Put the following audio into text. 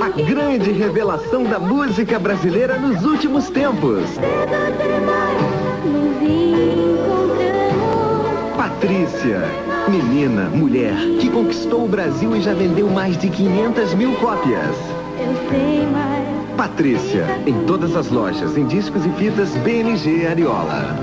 A grande revelação da música brasileira nos últimos tempos. Patrícia, menina, mulher, que conquistou o Brasil e já vendeu mais de 500 mil cópias. Patrícia, em todas as lojas, em discos e fitas BMG Ariola.